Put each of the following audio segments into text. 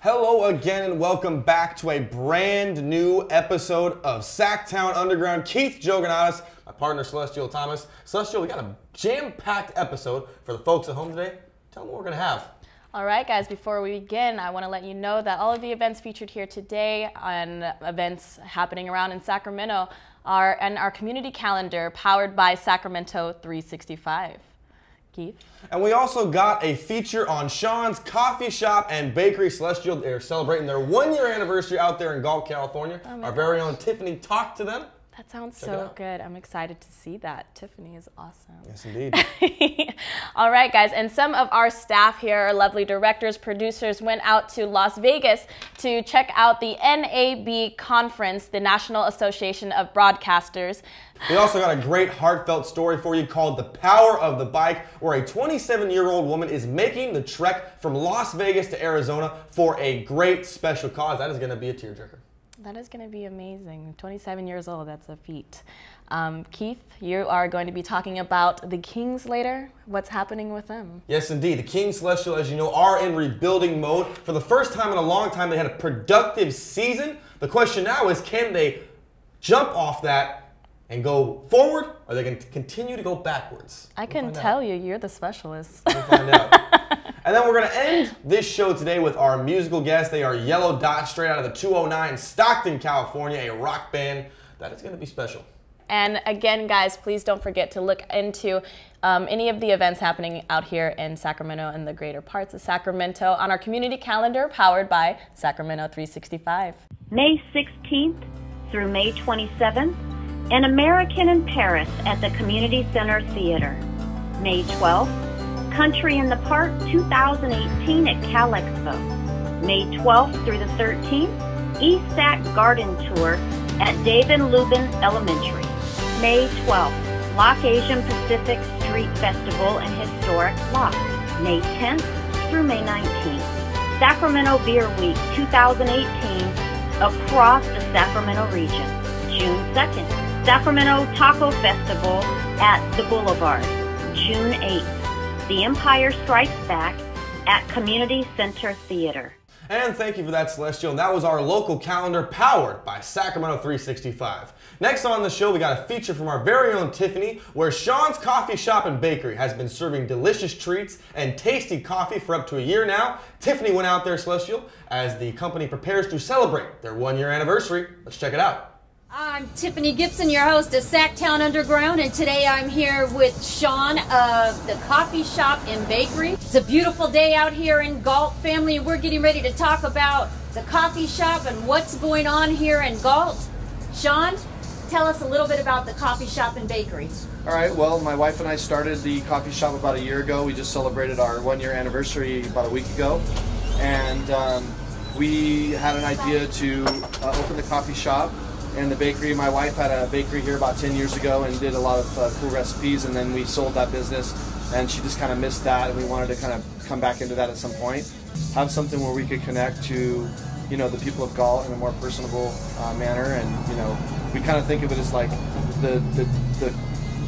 Hello again and welcome back to a brand new episode of SacTown Underground. Keith Jouganatos, my partner Celestial Thomas. Celestial, we got a jam-packed episode for the folks at home today. Tell them what we're gonna have. All right, guys, before we begin, I want to let you know that all of the events featured here today and events happening around in Sacramento are in our community calendar powered by Sacramento 365. Keith? And we also got a feature on Sean's Coffee Shop and Bakery Celestial. They're celebrating their one year anniversary out there in Galt, California. Oh Our very own Tiffany talked to them. That sounds Check so good. I'm excited to see that. Tiffany is awesome. Yes, indeed. All right, guys, and some of our staff here, our lovely directors, producers, went out to Las Vegas to check out the NAB conference, the National Association of Broadcasters. We also got a great heartfelt story for you called The Power of the Bike, where a 27 year old woman is making the trek from Las Vegas to Arizona for a great special cause. That is going to be a tearjerker. That is going to be amazing. 27 years old, that's a feat. Um, Keith, you are going to be talking about the Kings later. What's happening with them? Yes, indeed. The Kings Celestial, as you know, are in rebuilding mode. For the first time in a long time, they had a productive season. The question now is can they jump off that and go forward, or are they going to continue to go backwards? I We'll can find out. tell you, you're the specialist. We'll find out. and then we're going to end this show today with our musical guest. They are Yellow Dot, straight out of the 209 Stockton, California, a rock band that is going to be special. And again, guys, please don't forget to look into um, any of the events happening out here in Sacramento and the greater parts of Sacramento on our community calendar powered by Sacramento 365. May 16th through May 27th, An American in Paris at the Community Center Theater. May 12th, Country in the Park 2018 at Cal Expo. May 12th through the 13th, ESAC Garden Tour at David Lubin Elementary. May 12th, Locke Asian Pacific Street Festival and Historic Locke. May 10th through May 19th, Sacramento Beer Week 2018 across the Sacramento region. June 2nd, Sacramento Taco Festival at the Boulevard. June 8th, The Empire Strikes Back at Community Center Theater. And thank you for that, Celestial. And that was our local calendar powered by Sacramento 365. Next on the show, we got a feature from our very own Tiffany, where Sean's Coffee Shop and Bakery has been serving delicious treats and tasty coffee for up to a year now. Tiffany went out there, Celestial, as the company prepares to celebrate their one year anniversary. Let's check it out. I'm Tiffany Gibson, your host of SacTown Underground, and today I'm here with Sean of the Coffee Shop and Bakery. It's a beautiful day out here in Galt, family, we're getting ready to talk about the coffee shop and what's going on here in Galt. Sean, tell us a little bit about the coffee shop and bakery. All right. Well, my wife and I started the coffee shop about a year ago. We just celebrated our one year anniversary about a week ago, and um, we had an idea to uh, open the coffee shop and the bakery. My wife had a bakery here about 10 years ago and did a lot of uh, cool recipes, and then we sold that business, and she just kind of missed that, and we wanted to kind of come back into that at some point. Have something where we could connect to, you know, the people of Galt in a more personable uh, manner, and you know, we kind of think of it as like the the, the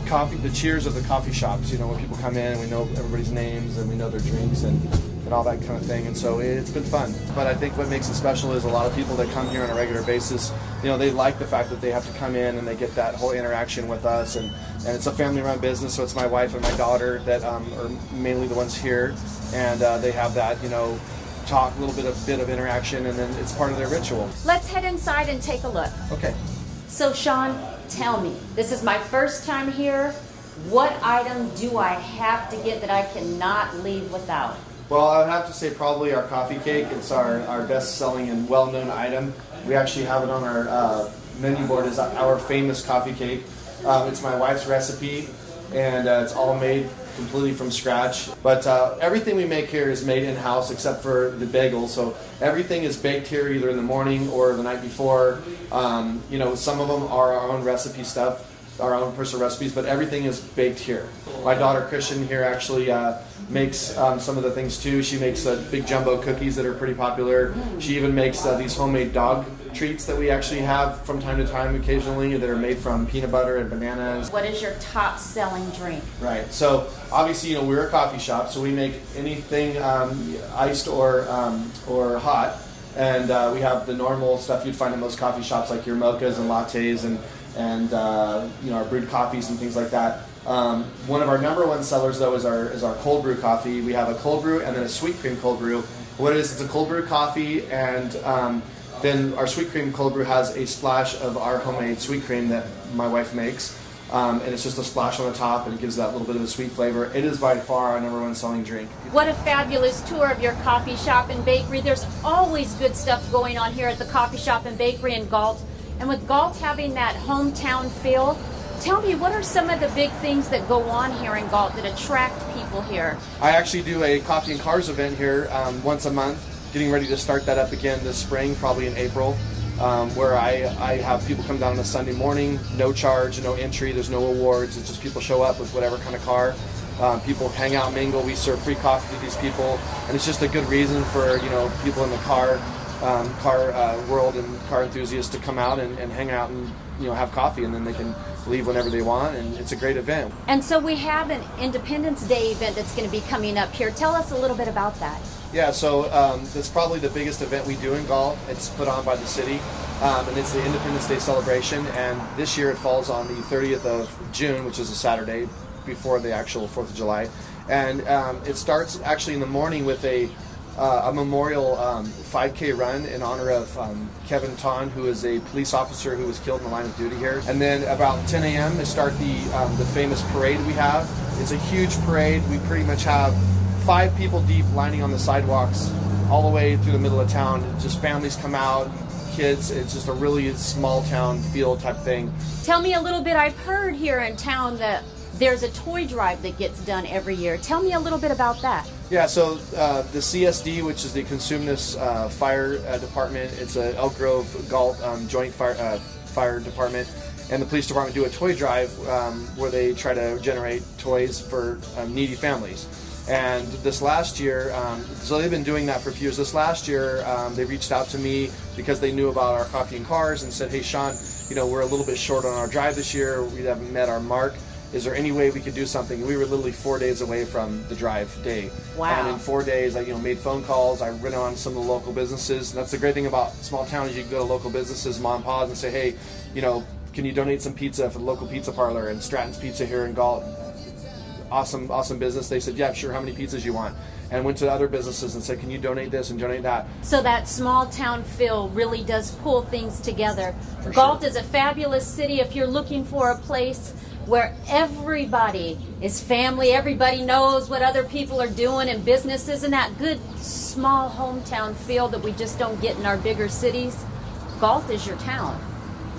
coffee, the cheers of the coffee shops. You know, when people come in and we know everybody's names and we know their drinks and, and all that kind of thing. And so it's been fun. But I think what makes it special is a lot of people that come here on a regular basis. You know, they like the fact that they have to come in and they get that whole interaction with us. And, and it's a family-run business, so it's my wife and my daughter that um, are mainly the ones here, and uh, they have that you know talk, a little bit of bit of interaction, and then it's part of their ritual. Let's head inside and take a look. Okay. So, Sean, tell me, this is my first time here. What item do I have to get that I cannot leave without? Well, I would have to say probably our coffee cake. It's our, our best selling and well known item. We actually have it on our uh, menu board as our famous coffee cake. Um, it's my wife's recipe, and uh, it's all made completely from scratch. But uh, everything we make here is made in house except for the bagel. So everything is baked here either in the morning or the night before. Um, you know, some of them are our own recipe stuff. Our own personal recipes, but everything is baked here. My daughter Christian here actually uh, makes um, some of the things too. She makes uh, big jumbo cookies that are pretty popular. She even makes uh, these homemade dog treats that we actually have from time to time occasionally that are made from peanut butter and bananas. What is your top selling drink? Right. So obviously, you know, we're a coffee shop, so we make anything um, iced or um, or hot, and uh, we have the normal stuff you'd find in most coffee shops, like your mochas and lattes and and uh, you know our brewed coffees and things like that. Um, one of our number one sellers though is our is our cold brew coffee. We have a cold brew and then a sweet cream cold brew. What it is, it's a cold brew coffee and um, then our sweet cream cold brew has a splash of our homemade sweet cream that my wife makes. Um, and it's just a splash on the top and it gives that little bit of a sweet flavor. It is by far our number one selling drink. What a fabulous tour of your coffee shop and bakery. There's always good stuff going on here at the coffee shop and bakery in Galt. And with Galt having that hometown feel, tell me what are some of the big things that go on here in Galt that attract people here? I actually do a coffee and cars event here um, once a month getting ready to start that up again this spring, probably in April, um, where I, I have people come down on a Sunday morning, no charge, no entry, there's no awards. It's just people show up with whatever kind of car. Um, people hang out, mingle. We serve free coffee to these people, and it's just a good reason for you know people in the car, um, car uh, world and car enthusiasts to come out and, and hang out and you know have coffee, and then they can leave whenever they want, and it's a great event. And so we have an Independence Day event that's going to be coming up here. Tell us a little bit about that. Yeah, so um, that's probably the biggest event we do in Galt. It's put on by the city, um, and it's the Independence Day celebration. And this year it falls on the 30th of June, which is a Saturday before the actual 4th of July. And um, it starts actually in the morning with a uh, a memorial um, 5K run in honor of um, Kevin Tonn, who is a police officer who was killed in the line of duty here. And then about 10 a.m. they start the um, the famous parade we have. It's a huge parade. We pretty much have five people deep lining on the sidewalks all the way through the middle of town. Just families come out, kids. It's just a really small town feel type thing. Tell me a little bit. I've heard here in town that there's a toy drive that gets done every year. Tell me a little bit about that. Yeah, so uh, the CSD, which is the Cosumnes uh, Fire uh, Department, it's a Elk Grove Galt um, Joint Fire uh, Fire Department, and the police department do a toy drive um, where they try to generate toys for um, needy families. And this last year, um, so they've been doing that for a few years. This last year, um, they reached out to me because they knew about our coffee and cars and said, "Hey, Sean, you know we're a little bit short on our drive this year. We haven't met our mark. Is there any way we could do something?" We were literally four days away from the drive day. Wow! And in four days, I you know made phone calls. I went on some of the local businesses. And that's the great thing about small towns. You can go to local businesses, mom and pops, and say, "Hey, you know, can you donate some pizza for the local pizza parlor and Stratton's Pizza here in Galt?" awesome, awesome business. They said, yeah, sure, how many pizzas you want? And went to other businesses and said, can you donate this and donate that? So that small town feel really does pull things together. For Galt sure. is a fabulous city if you're looking for a place where everybody is family, everybody knows what other people are doing and businesses and that good small hometown feel that we just don't get in our bigger cities. Galt is your town.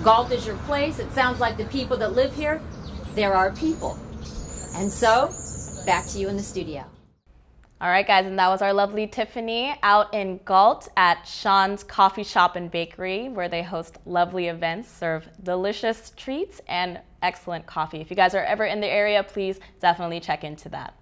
Galt is your place. It sounds like the people that live here, they're our people. And so, back to you in the studio. All right, guys, and that was our lovely Tiffany out in Galt at Sean's Coffee Shop and Bakery, where they host lovely events, serve delicious treats, and excellent coffee. If you guys are ever in the area, please definitely check into that.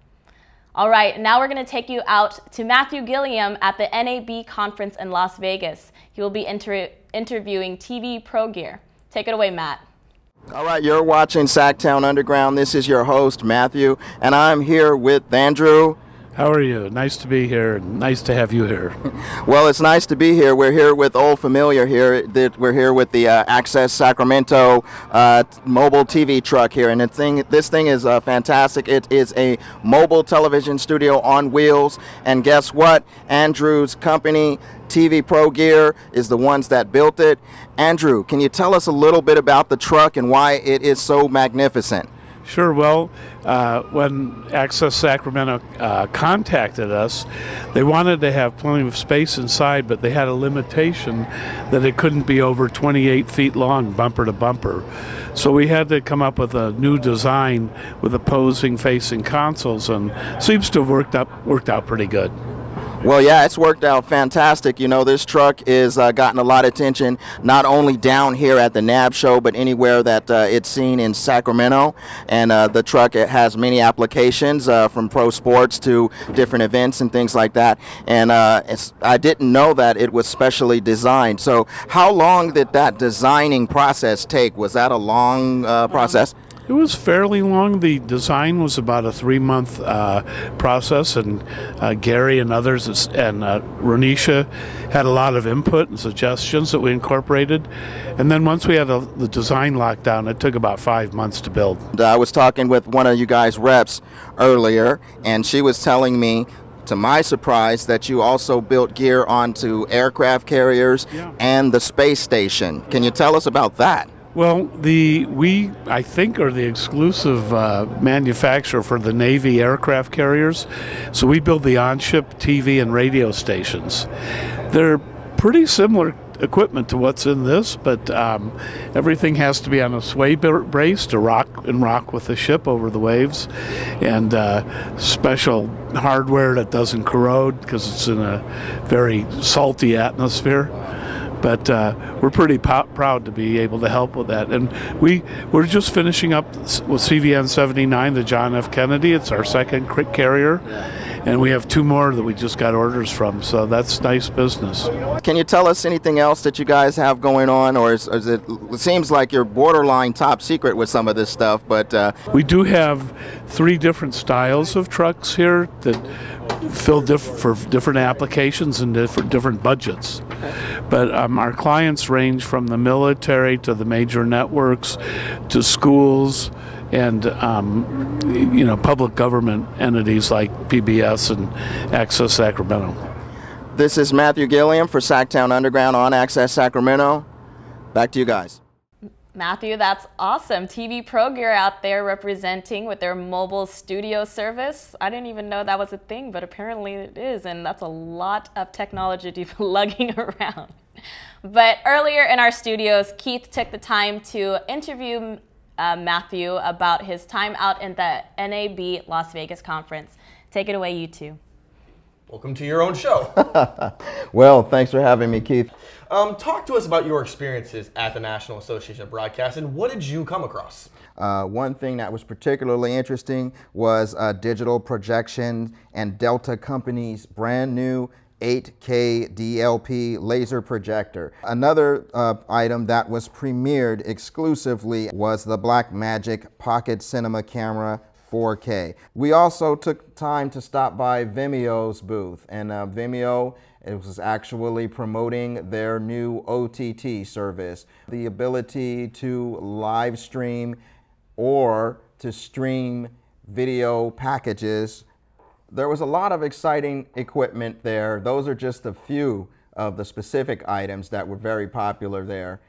All right, now we're going to take you out to Matthew Gilliam at the NAB conference in Las Vegas. He will be inter interviewing TV Pro Gear. Take it away, Matt. All right, you're watching SacTown Underground. This is your host, Matthew, and I'm here with Andrew. How are you? Nice to be here. Nice to have you here. well, it's nice to be here. We're here with Old Familiar here. We're here with the uh, Access Sacramento uh, mobile TV truck here, and thing, this thing is uh, fantastic. It is a mobile television studio on wheels, and guess what? Andrew's company, TV Pro Gear, is the ones that built it. Andrew, can you tell us a little bit about the truck and why it is so magnificent? Sure. Well, uh, when Access Sacramento uh, contacted us, they wanted to have plenty of space inside, but they had a limitation that it couldn't be over 28 feet long, bumper to bumper. So we had to come up with a new design with opposing facing consoles, and seems to have worked up worked out pretty good. Well, yeah, it's worked out fantastic. You know, this truck is uh, gotten a lot of attention, not only down here at the NAB show, but anywhere that uh, it's seen in Sacramento. And uh, the truck it has many applications uh, from pro sports to different events and things like that. And uh, I didn't know that it was specially designed. So, how long did that designing process take? Was that a long uh, process? Um, it was fairly long. The design was about a three month uh, process, and uh, Gary and others and uh, Ronisha had a lot of input and suggestions that we incorporated. And then once we had a, the design locked down, it took about five months to build. I was talking with one of you guys' reps earlier, and she was telling me to my surprise, that you also built gear onto aircraft carriers yeah. and the space station. Can you tell us about that? Well, the we I think are the exclusive uh, manufacturer for the Navy aircraft carriers. So we build the on-ship TV and radio stations. They're pretty similar equipment to what's in this, but um, everything has to be on a sway brace to rock and rock with the ship over the waves, and uh, special hardware that doesn't corrode because it's in a very salty atmosphere but uh, we're pretty proud to be able to help with that. And we we're just finishing up with CVN 79, the John F. Kennedy. It's our second carrier. And we have two more that we just got orders from, so that's nice business. Can you tell us anything else that you guys have going on, or is, is it, it seems like you're borderline top secret with some of this stuff? But uh... we do have three different styles of trucks here that fill diff- for different applications and different different budgets. But um, our clients range from the military to the major networks to schools and um, you know public government entities like PBS and Access Sacramento. This is Matthew Gilliam for SacTown Underground on Access Sacramento. Back to you guys. Matthew, that's awesome. TV Pro Gear out there representing with their mobile studio service. I didn't even know that was a thing, but apparently it is, and that's a lot of technology to be lugging around. But earlier in our studios, Keith took the time to interview uh, Matthew about his time out in the NAB Las Vegas conference. Take it away, you two. Welcome to your own show. well, thanks for having me, Keith. Um, talk to us about your experiences at the National Association of Broadcast and what did you come across? Uh, one thing that was particularly interesting was uh, digital projection and Delta Company's brand new 8K DLP laser projector. Another uh, item that was premiered exclusively was the Blackmagic Pocket Cinema Camera 4K. We also took time to stop by Vimeo's booth, and uh, Vimeo it was actually promoting their new OTT service, the ability to live stream or to stream video packages. There was a lot of exciting equipment there. Those are just a few of the specific items that were very popular there.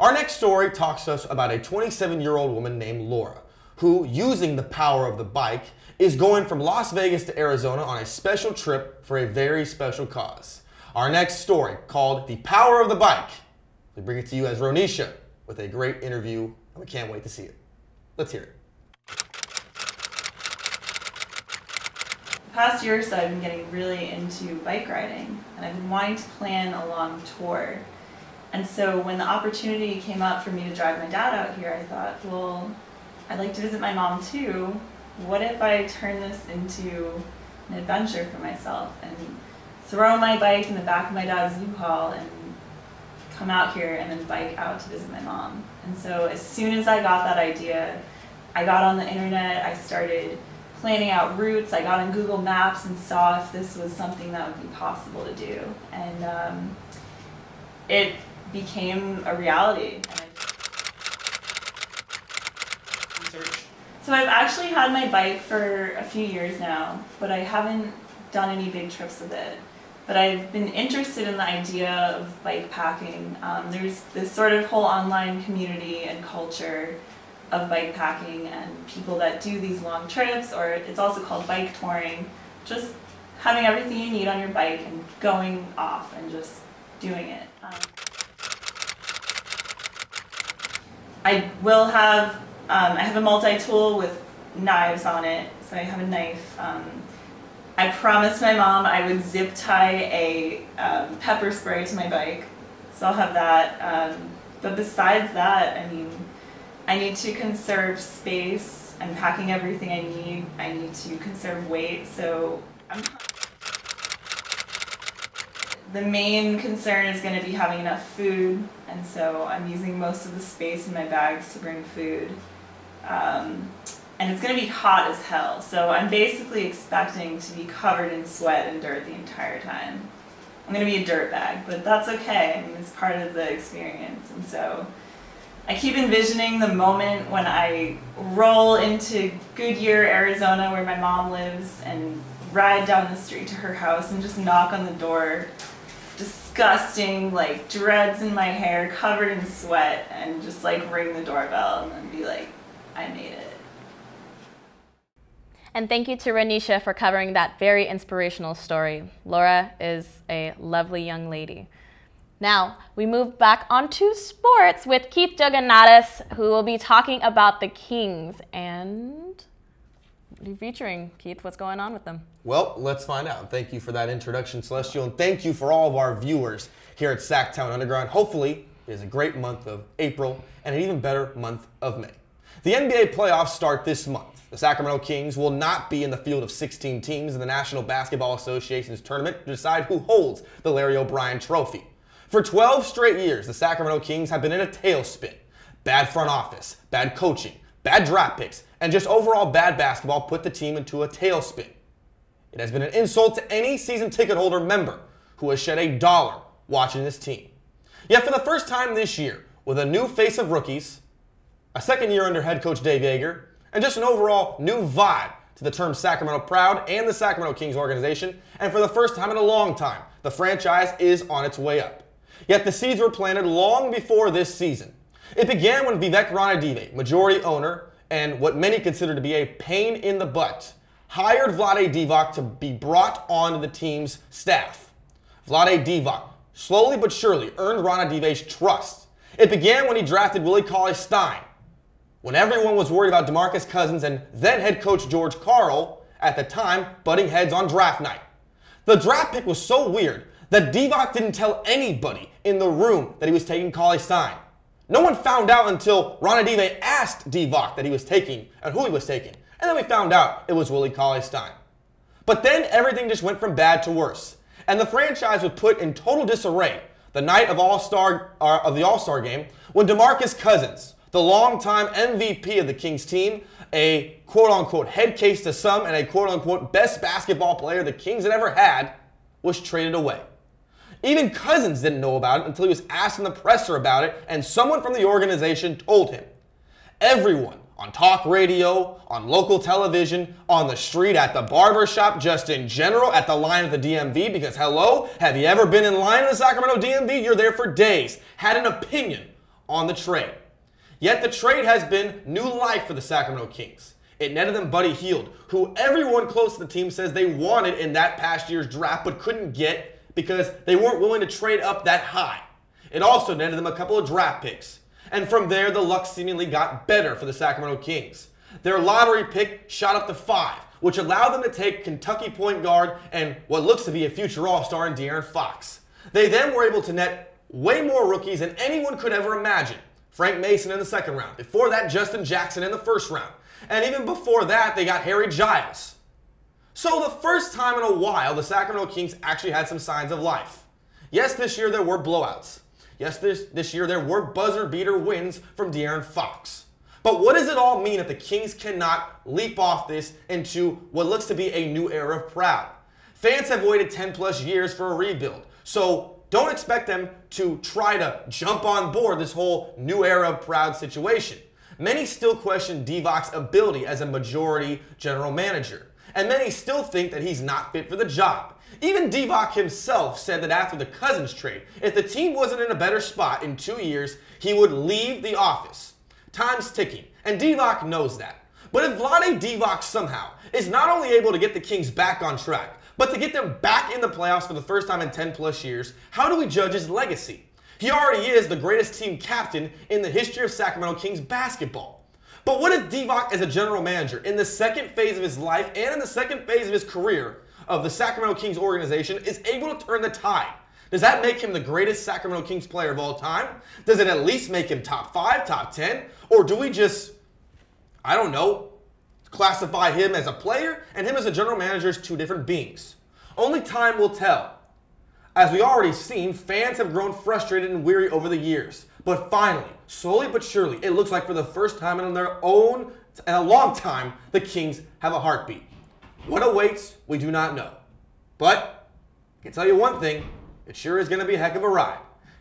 Our next story talks to us about a 27 year old woman named Laura, who, using the power of the bike, is going from Las Vegas to Arizona on a special trip for a very special cause. Our next story, called The Power of the Bike, we bring it to you as Ronisha with a great interview, and we can't wait to see it. Let's hear it. Past year or so, I've been getting really into bike riding, and I've been wanting to plan a long tour. And so when the opportunity came up for me to drive my dad out here, I thought, well, I'd like to visit my mom too what if I turn this into an adventure for myself and throw my bike in the back of my dad's U-Haul and come out here and then bike out to visit my mom. And so as soon as I got that idea, I got on the internet, I started planning out routes, I got on Google Maps and saw if this was something that would be possible to do. And um, it became a reality. So I've actually had my bike for a few years now, but I haven't done any big trips with it. But I've been interested in the idea of bike packing. Um, there's this sort of whole online community and culture of bike packing and people that do these long trips, or it's also called bike touring. Just having everything you need on your bike and going off and just doing it. Um, I will have um, I have a multi-tool with knives on it, so I have a knife. Um, I promised my mom I would zip tie a um, pepper spray to my bike, so I'll have that. Um, but besides that, I mean, I need to conserve space. I'm packing everything I need. I need to conserve weight, so I'm. The main concern is going to be having enough food, and so I'm using most of the space in my bags to bring food. Um, and it's going to be hot as hell, so I'm basically expecting to be covered in sweat and dirt the entire time. I'm going to be a dirt bag, but that's okay. I mean, it's part of the experience, and so I keep envisioning the moment when I roll into Goodyear, Arizona, where my mom lives, and ride down the street to her house and just knock on the door disgusting, like dreads in my hair, covered in sweat, and just like ring the doorbell and then be like, I made it. And thank you to Renisha for covering that very inspirational story. Laura is a lovely young lady. Now, we move back onto sports with Keith Jouganatos, who will be talking about the Kings and featuring. Keith, what's going on with them? Well, let's find out. Thank you for that introduction, Celestial, and thank you for all of our viewers here at SacTown Underground. Hopefully, it is a great month of April and an even better month of May. The NBA playoffs start this month. The Sacramento Kings will not be in the field of 16 teams in the National Basketball Association's tournament to decide who holds the Larry O'Brien Trophy. For 12 straight years, the Sacramento Kings have been in a tailspin. Bad front office, bad coaching, bad draft picks, and just overall bad basketball put the team into a tailspin. It has been an insult to any season ticket holder member who has shed a dollar watching this team. Yet for the first time this year, with a new face of rookies, a second year under head coach Dave Joerger, and just an overall new vibe to the term Sacramento Proud and the Sacramento Kings organization, and for the first time in a long time, the franchise is on its way up. Yet the seeds were planted long before this season. It began when Vivek Ranadive, majority owner and what many consider to be a pain in the butt, hired Vlade Divac to be brought onto the team's staff. Vlade Divac slowly but surely earned Ranadive's trust. It began when he drafted Willie Cauley-Stein, when everyone was worried about DeMarcus Cousins and then head coach George Karl, at the time, butting heads on draft night. The draft pick was so weird that Divac didn't tell anybody in the room that he was taking Cauley-Stein. No one found out until Ranadive asked Divac that he was taking and who he was taking. And then we found out it was Willie Cauley-Stein. But then everything just went from bad to worse. And the franchise was put in total disarray the night of All-Star uh, of the All-Star game when DeMarcus Cousins, the longtime MVP of the Kings team, a quote-unquote head case to some and a quote-unquote best basketball player the Kings had ever had, was traded away. Even Cousins didn't know about it until he was asked in the presser about it, and someone from the organization told him. Everyone on talk radio, on local television, on the street, at the barber shop, just in general, at the line at the DMV, because hello, have you ever been in line in the Sacramento DMV? You're there for days, had an opinion on the trade. Yet the trade has been new life for the Sacramento Kings. It netted them Buddy Hield, who everyone close to the team says they wanted in that past year's draft but couldn't get because they weren't willing to trade up that high. It also netted them a couple of draft picks. And from there, the luck seemingly got better for the Sacramento Kings. Their lottery pick shot up to five, which allowed them to take Kentucky point guard and what looks to be a future All Star in De'Aaron Fox. They then were able to net way more rookies than anyone could ever imagine. Frank Mason in the second round. Before that, Justin Jackson in the first round. And even before that, they got Harry Giles. So, the first time in a while, the Sacramento Kings actually had some signs of life. Yes, this year there were blowouts. Yes, this, this year there were buzzer beater wins from De'Aaron Fox. But what does it all mean if the Kings cannot leap off this into what looks to be a new era of proud? Fans have waited 10 plus years for a rebuild, so don't expect them to try to jump on board this whole new era of proud situation. Many still question Divac's ability as a majority general manager and many still think that he's not fit for the job. Even Divac himself said that after the Cousins trade, if the team wasn't in a better spot in two years, he would leave the office. Time's ticking, and Divac knows that. But if Vlade Divac somehow is not only able to get the Kings back on track, but to get them back in the playoffs for the first time in 10 plus years, how do we judge his legacy? He already is the greatest team captain in the history of Sacramento Kings basketball. But what if Divac, as a general manager, in the second phase of his life and in the second phase of his career, of the Sacramento Kings organization is able to turn the tide. Does that make him the greatest Sacramento Kings player of all time? Does it at least make him top five, top 10? Or do we just, I don't know, classify him as a player and him as a general manager as two different beings? Only time will tell. As we already seen, fans have grown frustrated and weary over the years. But finally, slowly but surely, it looks like for the first time in their own in a long time, the Kings have a heartbeat. What awaits, we do not know. But I can tell you one thing, it sure is going to be a heck of a ride.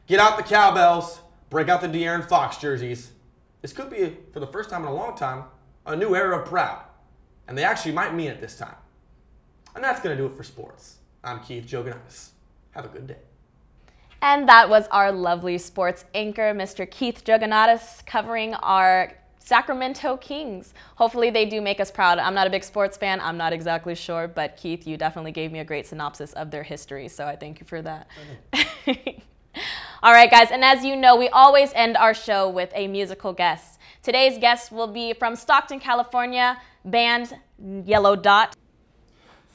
Get out the cowbells, break out the De'Aaron Fox jerseys. This could be, for the first time in a long time, a new era of proud. And they actually might mean it this time. And that's going to do it for sports. I'm Keith Jouganatos. Have a good day. And that was our lovely sports anchor, Mr. Keith Jouganatos, covering our Sacramento Kings. Hopefully, they do make us proud. I'm not a big sports fan, I'm not exactly sure, but Keith, you definitely gave me a great synopsis of their history, so I thank you for that. All right, guys, and as you know, we always end our show with a musical guest. Today's guest will be from Stockton, California, band Yellow Dot.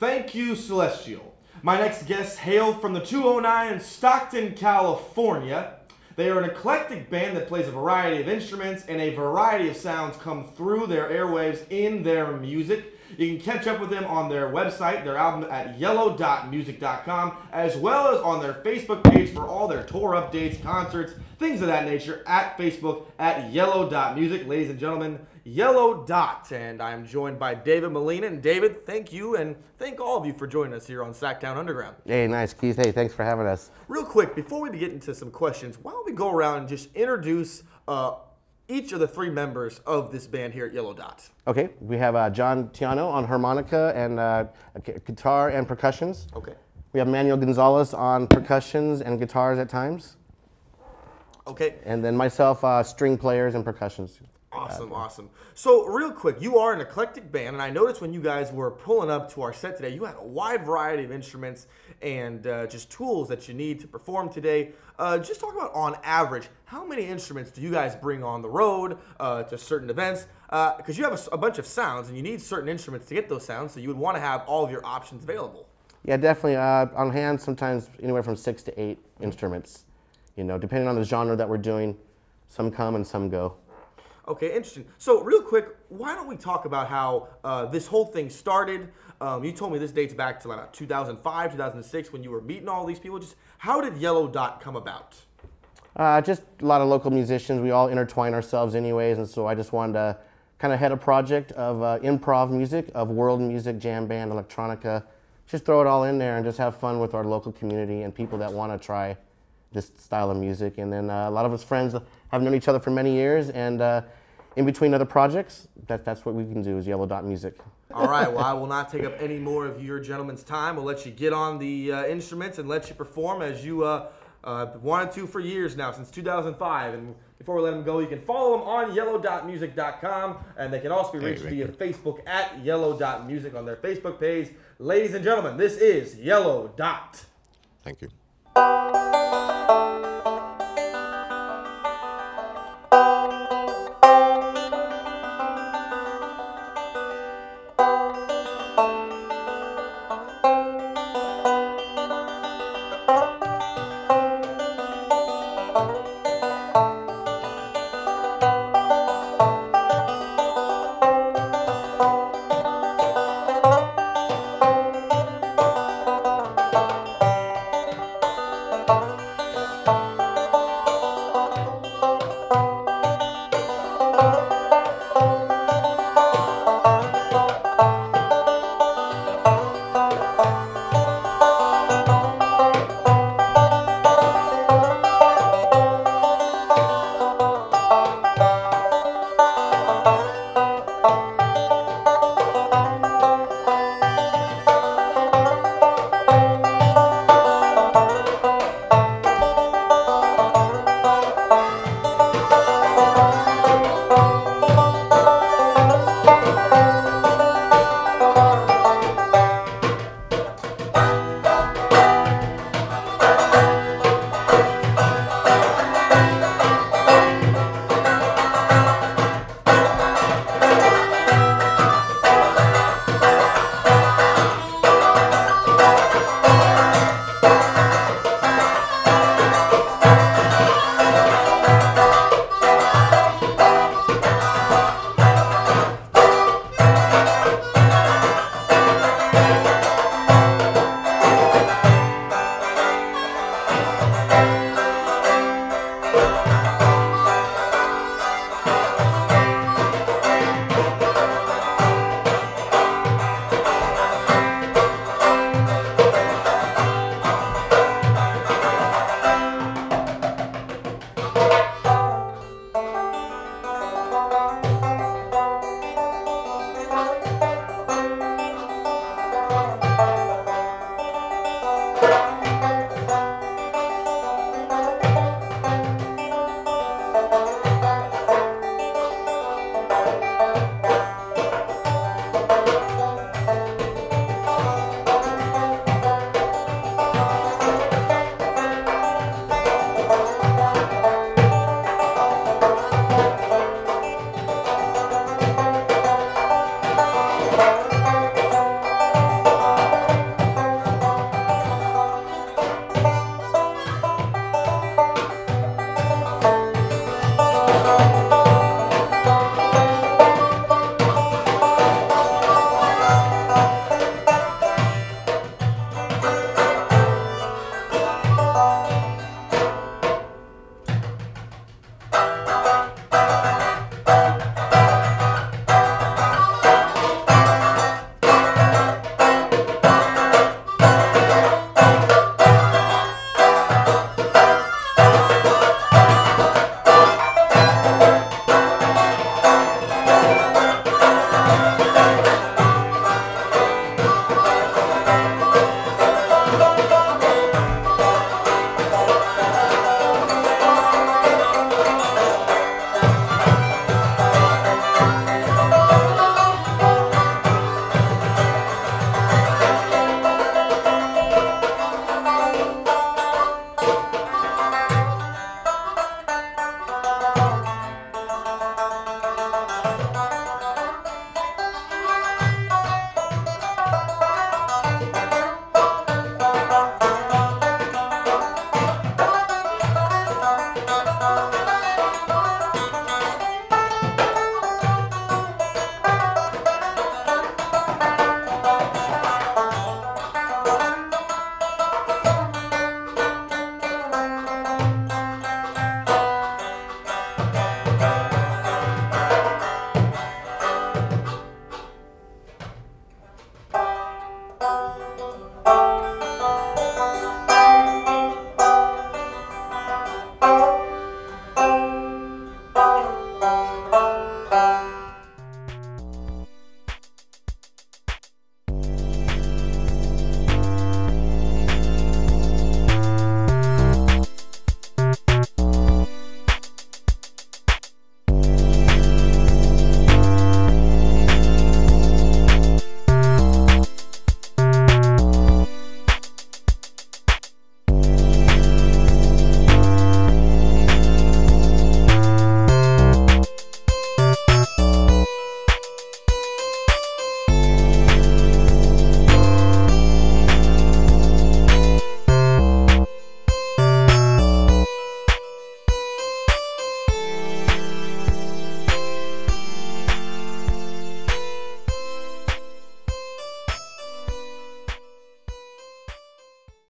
Thank you, Celestial. My next guests hail from the 209 in Stockton, California. They are an eclectic band that plays a variety of instruments and a variety of sounds come through their airwaves in their music. You can catch up with them on their website, their album at yellow.music.com, as well as on their Facebook page for all their tour updates, concerts, things of that nature at Facebook at yellow.music. Ladies and gentlemen, Yellow Dot. And I'm joined by David Molina. And David, thank you and thank all of you for joining us here on SacTown Underground. Hey, nice, Keith. Hey, thanks for having us. Real quick, before we get into some questions, why don't we go around and just introduce uh, each of the three members of this band here at Yellow Dot? Okay, we have uh, John Tiano on harmonica and uh, guitar and percussions. Okay. We have Manuel Gonzalez on percussions and guitars at times. Okay. And then myself, uh, string players and percussions. Awesome, awesome. So, real quick, you are an eclectic band, and I noticed when you guys were pulling up to our set today, you had a wide variety of instruments and uh, just tools that you need to perform today. Uh, just talk about, on average, how many instruments do you guys bring on the road uh, to certain events? Because uh, you have a, a, bunch of sounds, and you need certain instruments to get those sounds, so you would want to have all of your options available. Yeah, definitely. Uh, on hand, sometimes anywhere from six to eight instruments. You know, depending on the genre that we're doing, some come and some go. Okay, interesting. So, real quick, why don't we talk about how uh, this whole thing started? Um, you told me this dates back to like 2005, 2006 when you were meeting all these people. Just how did Yellow Dot come about? Uh, just a lot of local musicians. We all intertwine ourselves, anyways, and so I just wanted to kind of head a project of uh, improv music, of world music, jam band, electronica. Just throw it all in there and just have fun with our local community and people that want to try this style of music. And then uh, a lot of us friends have known each other for many years, and uh, in between other projects, that, that's what we can do is Yellow Dot Music. All right, well, I will not take up any more of your gentlemen's time. We'll let you get on the uh, instruments and let you perform as you uh, uh, wanted to for years now, since 2005. And before we let them go, you can follow them on yellow.music.com, and they can also be reached via Facebook at yellow.music on their Facebook page. Ladies and gentlemen, this is Yellow Dot. Thank you.